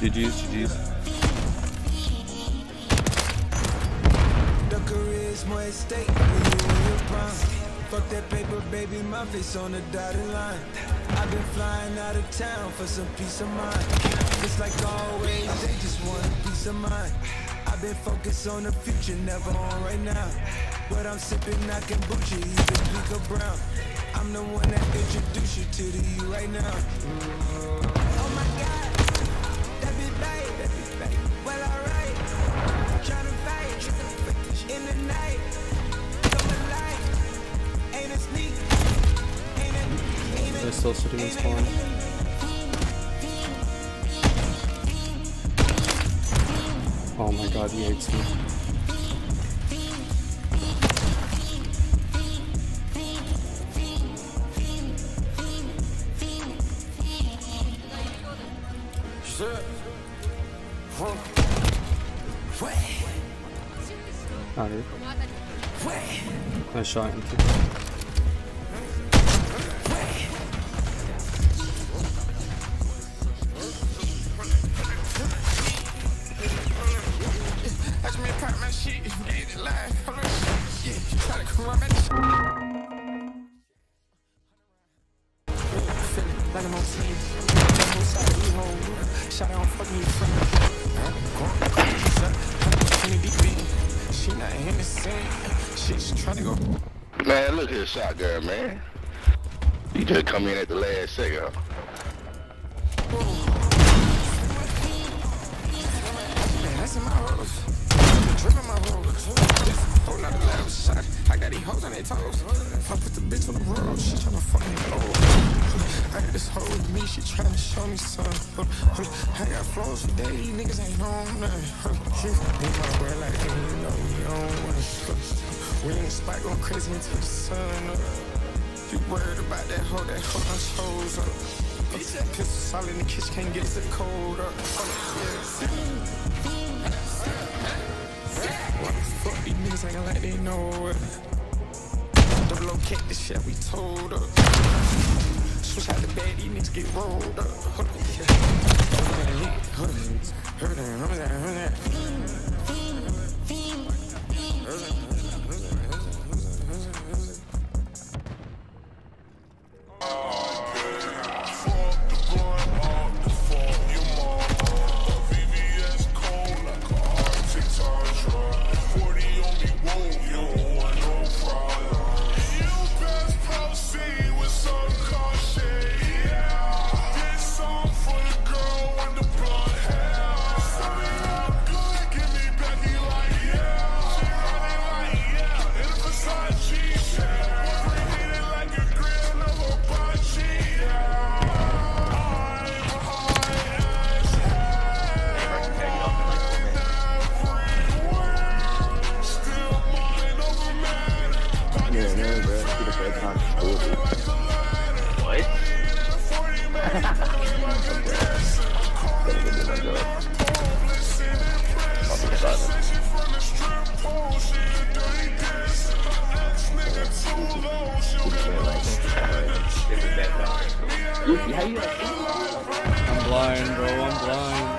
GG's, GG's. The career's more at stake when you in your prime. Fuck that paper, baby, my face on the dotted line. I've been flying out of town for some peace of mind. It's like always, they just want peace of mind. I've been focused on the future, never on right now. But I'm sipping that kombucha, even Bleecker Brown. I'm the one that introduced you to the you right now. Oh my God, still sitting in spawn. Oh my god, he hates me. Out. I shot him too. Me live. Hold on. Yeah, you trying to go. Man, look here, shotgun, man. You just come in at the last second. Man, that's in my hoes. Dripping my hoes. Whole nother level shot. I got these hoes on their toes. I put the bitch on the road, she tryna fuck me low. I got this hoe with me, she tryna show me something. I got flows for days, niggas ain't on nothing. Need my bread like hey, you know we don't wanna We in the spot going crazy until the sun uh, up. You worried about that hoe, that hoe done chose up. Pistol all in the kitchen, can't get the cold up. What the fuck, these niggas acting like they know it. Double kick this shit, we told up. Switch out the bed, these niggas get rolled. Up, I'm blind, bro. I'm blind.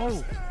Oh.